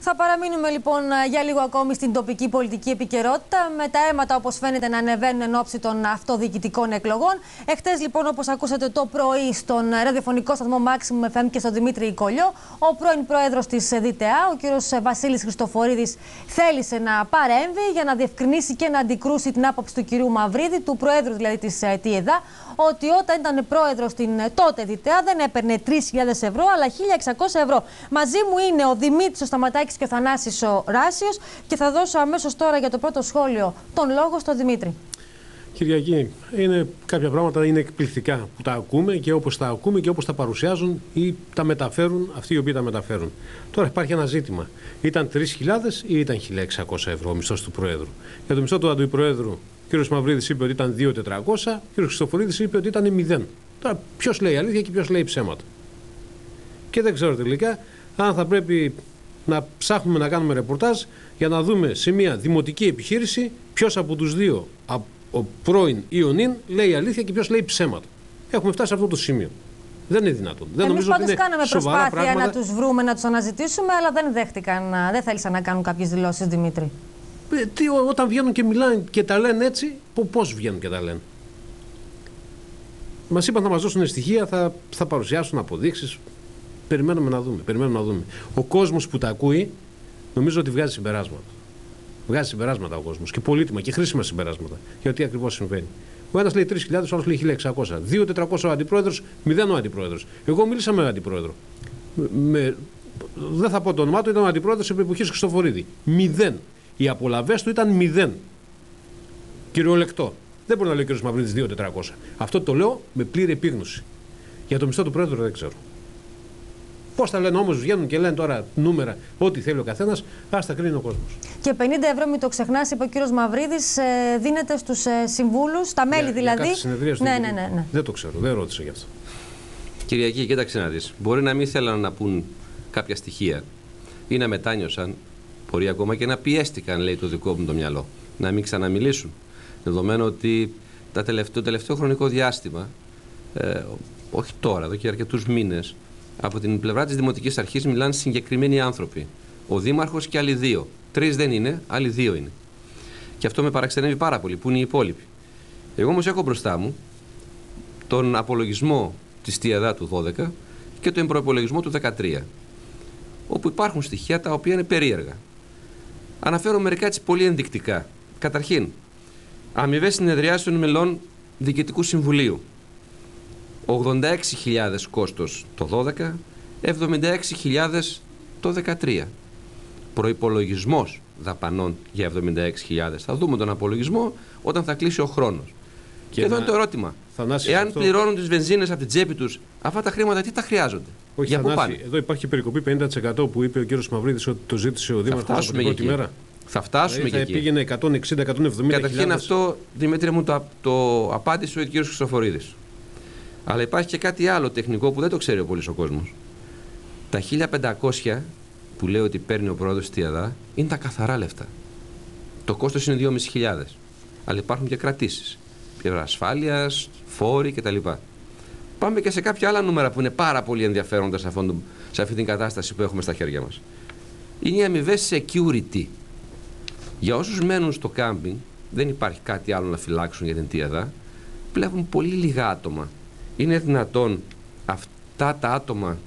Θα παραμείνουμε λοιπόν για λίγο ακόμη στην τοπική πολιτική επικαιρότητα με τα αίματα όπως φαίνεται να ανεβαίνουν εν ώψη των αυτοδιοικητικών εκλογών. Εχθές λοιπόν όπως ακούσατε το πρωί στον ραδιοφωνικό σταθμό Maximum FM και στον Δημήτρη Οικολιό ο πρώην πρόεδρος της ΔΙΤΕΑ, ο κ. Βασίλης Χριστοφορίδης θέλησε να παρέμβει για να διευκρινίσει και να αντικρούσει την άποψη του κ. Μαυρίδη, του προέδρου δηλαδή της ΤΙΕΔΑ, ότι όταν ήταν πρόεδρος στην τότε ΔΙΤΕΑ δεν έπαιρνε 3.000 ευρώ αλλά 1.600 ευρώ. Μαζί μου είναι ο Δημήτρης ο Σταματάκης και ο Θανάσης ο Ράσιος και θα δώσω αμέσως τώρα για το πρώτο σχόλιο τον λόγο στον Δημήτρη. Κυριακή, είναι κάποια πράγματα είναι εκπληκτικά που τα ακούμε και όπως τα ακούμε και όπως τα παρουσιάζουν ή τα μεταφέρουν αυτοί οι οποίοι τα μεταφέρουν. Τώρα υπάρχει ένα ζήτημα. Ήταν 3.000 ή ήταν 1.600 ευρώ ο μισθός του Προέδρου. Για το μισθό του Αντιπροέδρου κ. Μαυρίδης είπε ότι ήταν 2.400, κ. Χριστοφορίδη είπε ότι ήταν 0. Τώρα ποιος λέει αλήθεια και ποιος λέει ψέματα. Και δεν ξέρω τελικά αν θα πρέπει να ψάχνουμε να κάνουμε ρεπορτάζ για να δούμε σε μια δημοτική επιχείρηση ποιος από τους δύο, ο πρώην ή ο νυν, λέει αλήθεια και ποιος λέει ψέματα. Έχουμε φτάσει σε αυτό το σημείο. Δεν είναι δυνατόν. Δεν Εμείς πάντως κάναμε προσπάθεια πράγματα. να τους βρούμε, να τους αναζητήσουμε, αλλά δεν δέχτηκαν, δεν θέλησαν να κάνουν κάποιες δηλώσεις, Δημήτρη. Ε, τι, όταν βγαίνουν και μιλάνε και τα λένε έτσι, πώς βγαίνουν και τα λένε; Μας είπαν θα μας δώσουν στοιχεία, θα, θα παρουσιάσουν αποδείξεις. Περιμένουμε να δούμε. Περιμένουμε να δούμε. Ο κόσμος που τα ακούει, νομίζω ότι βγάζει συμπεράσματα. Βγάζει συμπεράσματα ο κόσμος και πολύτιμα και χρήσιμα συμπεράσματα. Γιατί ακριβώς συμβαίνει. Ο ένας λέει 3.000, ο άλλος λέει 1.600. 2.400 ο αντιπρόεδρος, 0 ο αντιπρόεδρος. Εγώ μίλησα με αντιπρόεδρο. Με, δεν θα πω το όνομά του, ήταν ο αντιπρόεδρος επί εποχής Χριστοφορίδη. Μηδέν. Οι απολαυές του ήταν μηδέν. Κυριολεκτό. Δεν μπορεί να λέει ο κ. Μαυρίδης 2.400. Αυτό το λέω με πλήρη επίγνωση. Για το μισθό του πρόεδρου δεν ξέρω. Πώς τα λένε όμως, βγαίνουν και λένε τώρα νούμερα, ό,τι θέλει ο καθένας, ας τα κρίνει ο κόσμος. Και 50 ευρώ, μην το ξεχνάς, είπε ο κύριος Μαυρίδης, ε, δίνεται στους ε, συμβούλους, στα μέλη για, δηλαδή. Για ναι, ναι, ναι, ναι. Δεν το ξέρω, δεν ρώτησα γι' αυτό. Κυριακή, κοίταξε να δεις. Μπορεί να μην θέλαν να πούν κάποια στοιχεία ή να μετάνιωσαν Μπορεί ακόμα και να πιέστηκαν, λέει το δικό μου το μυαλό, να μην ξαναμιλήσουν. Δεδομένου ότι τα τελευταίο, το τελευταίο χρονικό διάστημα, ε, όχι τώρα, εδώ και αρκετούς μήνες, από την πλευρά της Δημοτικής Αρχής μιλάνε συγκεκριμένοι άνθρωποι. Ο Δήμαρχος και άλλοι δύο. Τρεις δεν είναι, άλλοι δύο είναι. Και αυτό με παραξενεύει πάρα πολύ, που είναι οι υπόλοιποι. Εγώ όμως έχω μπροστά μου τον απολογισμό της ΤΙΑΔΑ του 12 και τον προπολογισμό του 13. Όπου υπάρχουν στοιχεία τα οποία είναι περίεργα. Αναφέρω μερικά έτσι πολύ ενδεικτικά. Καταρχήν, αμοιβές συνεδριάσεων μελών Διοικητικού Συμβουλίου. 86.000 κόστος το 12, 76.000 το 13. Προϋπολογισμός δαπανών για 76.000. Θα δούμε τον απολογισμό όταν θα κλείσει ο χρόνος. Και, εδώ είναι το ερώτημα. Εάν αυτό... πληρώνουν τις βενζίνες από την τσέπη τους, αυτά τα χρήματα τι τα χρειάζονται; Όχι, για πάνε. Εδώ υπάρχει περικοπή 50% που είπε ο κ. Μαυρίδης ότι το ζήτησε ο Δήμαρχος από την πρώτη μέρα. Θα φτάσουμε δηλαδή, και θα πήγαινε 160-170 Καταρχήν αυτό, Δημήτρη μου, το, το απάντησε ο κ. Χρυστοφορίδη. Αλλά υπάρχει και κάτι άλλο τεχνικό που δεν το ξέρει ο πολύς ο κόσμος. Τα 1500 που λέει ότι παίρνει ο πρόεδρος τη ΤΙΑΔΑ είναι τα καθαρά λεφτά. Το κόστος είναι 2.500. Αλλά υπάρχουν και κρατήσεις. Πλευρά ασφάλεια, φόροι κτλ. Πάμε και σε κάποια άλλα νούμερα που είναι πάρα πολύ ενδιαφέροντα σε, σε αυτή την κατάσταση που έχουμε στα χέρια μας. Είναι οι αμοιβέ security. Για όσους μένουν στο κάμπινγκ, δεν υπάρχει κάτι άλλο να φυλάξουν για την ΤΙΑΔΑ. Βλέπουν πολύ λίγα άτομα. Είναι δυνατόν αυτά τα άτομα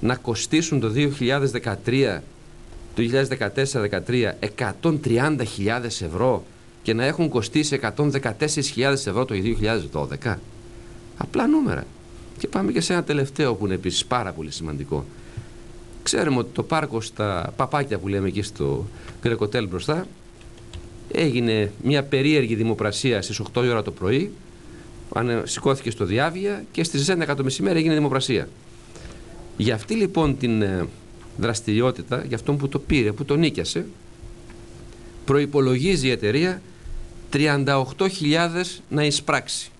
να κοστίσουν το 2013 το 2014-2013 130.000 ευρώ και να έχουν κοστίσει 114.000 ευρώ το 2012. Απλά νούμερα. Και πάμε και σε ένα τελευταίο που είναι επίσης πάρα πολύ σημαντικό. Ξέρουμε ότι το πάρκο στα παπάκια που λέμε εκεί στο Γκρεκοτέλ μπροστά έγινε μια περίεργη δημοπρασία στις 8 ώρα το πρωί σηκώθηκε στο Διάβια και στις 11 το μεσημέρι έγινε δημοπρασία. Για αυτή λοιπόν την ε, δραστηριότητα, για αυτόν που το πήρε, που το νίκιασε, προϋπολογίζει η εταιρεία 38.000 να εισπράξει.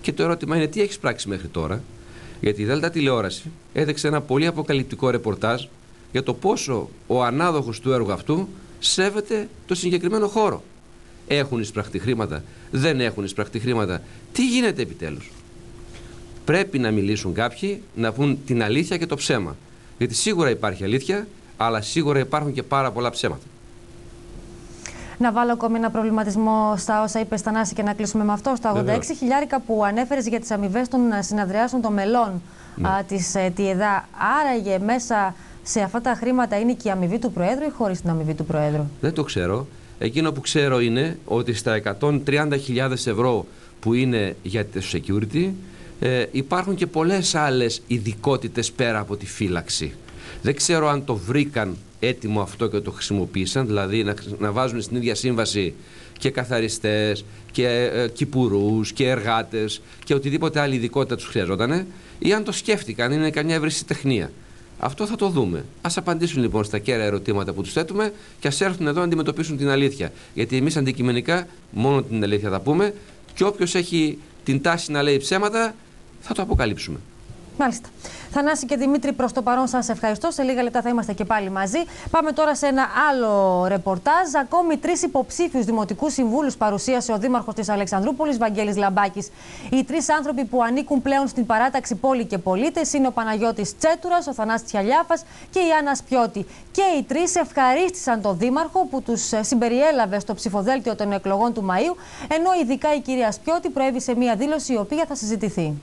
Και το ερώτημα είναι τι έχεις πράξει μέχρι τώρα, γιατί η Δέλτα Τηλεόραση έδειξε ένα πολύ αποκαλυπτικό ρεπορτάζ για το πόσο ο ανάδοχος του έργου αυτού σέβεται το συγκεκριμένο χώρο. Έχουν εισπραχτεί χρήματα, δεν έχουν εισπραχτεί χρήματα. Τι γίνεται επιτέλους; Πρέπει να μιλήσουν κάποιοι, να πούν την αλήθεια και το ψέμα. Γιατί σίγουρα υπάρχει αλήθεια, αλλά σίγουρα υπάρχουν και πάρα πολλά ψέματα. Να βάλω ακόμη ένα προβληματισμό στα όσα είπε Στανάση και να κλείσουμε με αυτό. Στα 86 χιλιάρικα που ανέφερες για τις αμοιβές των συναδριάσεων των μελών ναι. της ε, ΤΙΕΔΑ, άραγε μέσα σε αυτά τα χρήματα είναι και η αμοιβή του Προέδρου ή χωρίς την αμοιβή του Προέδρου; Δεν το ξέρω. Εκείνο που ξέρω είναι ότι στα 130.000 ευρώ που είναι για το security ε, υπάρχουν και πολλές άλλες ειδικότητες πέρα από τη φύλαξη. Δεν ξέρω αν το βρήκαν έτοιμο αυτό και το χρησιμοποίησαν, δηλαδή να, να βάζουν στην ίδια σύμβαση και καθαριστές και ε, κυπουρούς και εργάτες και οτιδήποτε άλλη ειδικότητα τους χρειαζόταν ή αν το σκέφτηκαν, είναι καμιά ευρυσιτεχνία. Αυτό θα το δούμε. Α απαντήσουν λοιπόν στα κέρα ερωτήματα που τους θέτουμε και ας έρθουν εδώ να αντιμετωπίσουν την αλήθεια. Γιατί εμείς αντικειμενικά μόνο την αλήθεια θα πούμε και όποιος έχει την τάση να λέει ψέματα θα το αποκαλύψουμε. Μάλιστα. Θανάση και Δημήτρη, προς το παρόν σας ευχαριστώ. Σε λίγα λεπτά θα είμαστε και πάλι μαζί. Πάμε τώρα σε ένα άλλο ρεπορτάζ. Ακόμη τρεις υποψήφιους δημοτικούς συμβούλους παρουσίασε ο Δήμαρχος της Αλεξανδρούπολης, Βαγγέλης Λαμπάκης. Οι τρεις άνθρωποι που ανήκουν πλέον στην παράταξη Πόλη και Πολίτες είναι ο Παναγιώτης Τσέτουρας, ο Θανάσης Τσιαλιάφας και η Άννα Σπιώτη. Και οι τρεις ευχαρίστησαν τον Δήμαρχο που τους συμπεριέλαβε στο ψηφοδέλτιο των εκλογών του Μαΐου, ενώ ειδικά η κυρία Σπιώτη προέβησε μία δήλωση η οποία θα συζητηθεί.